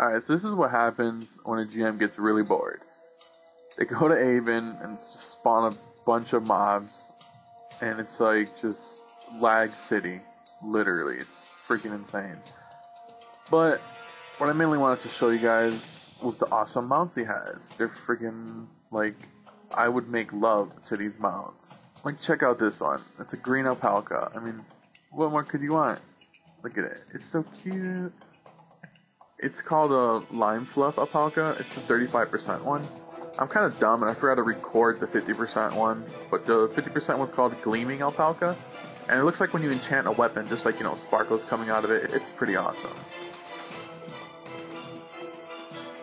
Alright, so this is what happens when a GM gets really bored. They go to Aven and just spawn a bunch of mobs, and it's like just lag city. Literally, it's freaking insane. But what I mainly wanted to show you guys was the awesome mounts he has. They're freaking like I would make love to these mounts. Like check out this one. It's a green alpaca. I mean, what more could you want? Look at it. It's so cute. It's called a lime fluff alpaca. It's the 35% one. I'm kind of dumb and I forgot to record the 50% one, but the 50% one's called gleaming alpaca. And it looks like when you enchant a weapon, just like, you know, sparkles coming out of it. It's pretty awesome.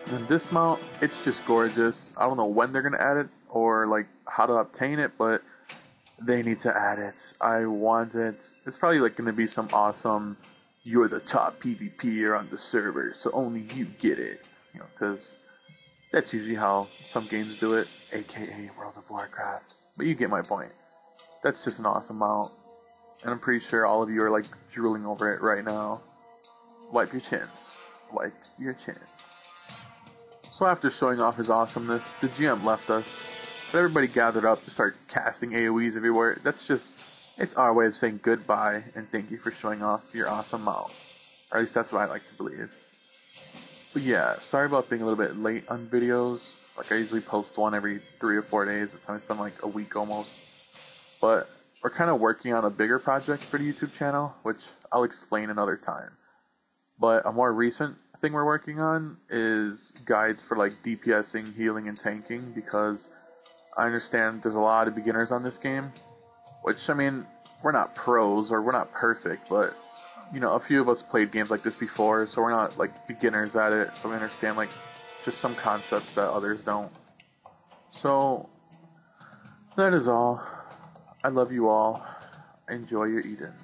And this mount, it's just gorgeous. I don't know when they're going to add it or like how to obtain it, but they need to add it. I want it. It's probably like going to be some awesome you're the top PvPer on the server, so only you get it. You know, because that's usually how some games do it, aka World of Warcraft. But you get my point. That's just an awesome mount. And I'm pretty sure all of you are like drooling over it right now. Wipe your chins. Wipe your chins. So after showing off his awesomeness, the GM left us. But everybody gathered up to start casting AoEs everywhere. That's just it's our way of saying goodbye and thank you for showing off your awesome mouth. Or at least that's what I like to believe. But yeah, sorry about being a little bit late on videos. Like I usually post one every three or four days. The time it's been like a week almost. But we're kind of working on a bigger project for the YouTube channel, which I'll explain another time. But a more recent thing we're working on is guides for like DPSing, healing, and tanking because I understand there's a lot of beginners on this game which, I mean, we're not pros or we're not perfect, but, you know, a few of us played games like this before, so we're not, like, beginners at it, so we understand, like, just some concepts that others don't. So, that is all. I love you all. Enjoy your Eden.